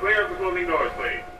Clear of the moving doors, please.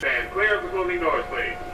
Stand clear of the moving doors, please.